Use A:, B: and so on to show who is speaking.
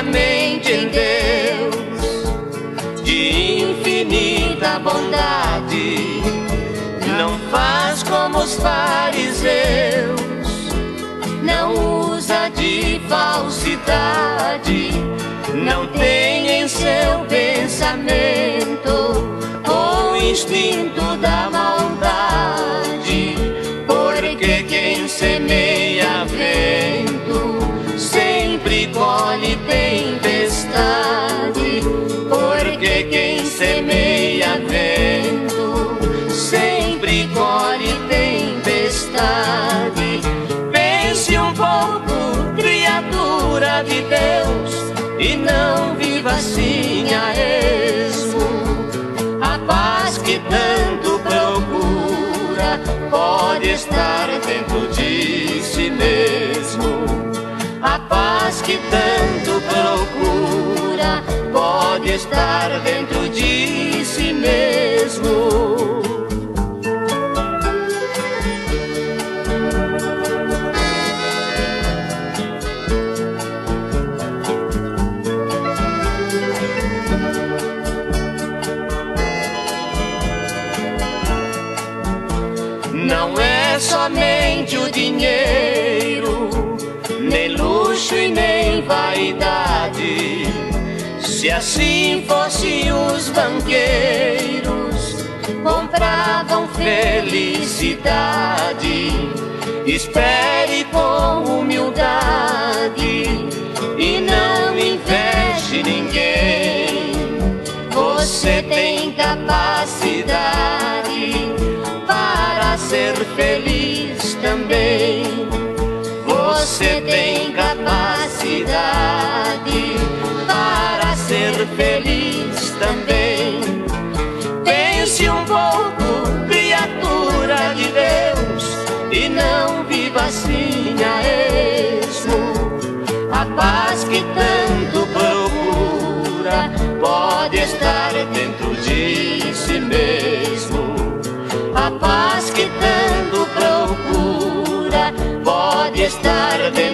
A: plenamente em Deus, de infinita bondade. Não faz como os fariseus, não usa de falsidade, não tem em seu pensamento o instinto da maldade, de Deus, e não viva assim a esmo. A paz que tanto procura pode estar dentro de si mesmo. A paz que tanto procura pode estar dentro de si mesmo. Não é somente o dinheiro, nem luxo e nem vaidade. Se assim fossem os banqueiros, compravam felicidade. Você tem capacidade para ser feliz também. Pense um pouco, criatura de Deus, e não viva assim a esmo. A paz estar dentro